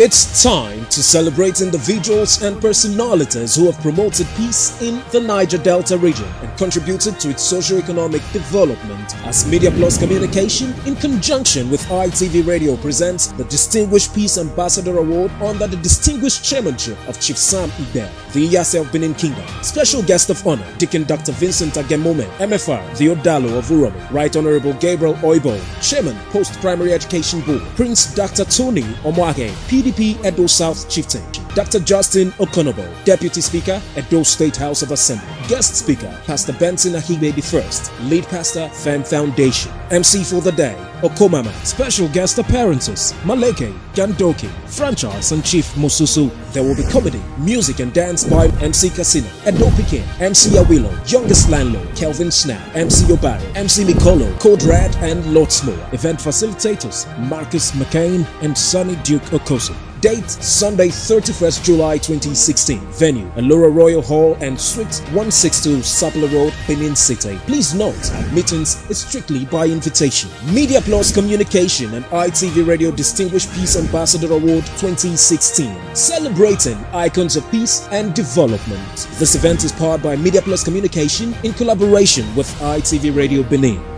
It's time to celebrate individuals and personalities who have promoted peace in the Niger Delta region and contributed to its socio-economic development. As Media Plus Communication, in conjunction with ITV Radio, presents the Distinguished Peace Ambassador Award under the distinguished chairmanship of Chief Sam Ide, the of Benin Kingdom. Special guest of honor, Deacon Dr. Vincent Agemome, MFR, the Odalo of Uromi, Right Honorable Gabriel Oibo, Chairman, Post Primary Education Board, Prince Dr. Tony Omwage, PDP Edo South Chieftain, Dr. Justin Okonobo, Deputy Speaker, Edo State House of Assembly. Guest Speaker, Pastor Benson Ahibe I, Lead Pastor, Fem Foundation. MC for the day, Okomama. Special guest appearances, Maleke, Gandoki, Franchise and Chief Mususu. There will be comedy, music and dance by MC Casino, Edo Pikin, MC Awilo, Youngest Landlord, Kelvin Snap, MC Obari, MC Mikolo, Code Red and Lots more. Event facilitators, Marcus McCain and Sonny Duke Okoso. Date Sunday 31st July 2016. Venue Elora Royal Hall and Suite 162 Sapele Road, Benin City. Please note, admittance is strictly by invitation. Media Plus Communication and ITV Radio Distinguished Peace Ambassador Award 2016. Celebrating icons of peace and development. This event is powered by Media Plus Communication in collaboration with ITV Radio Benin.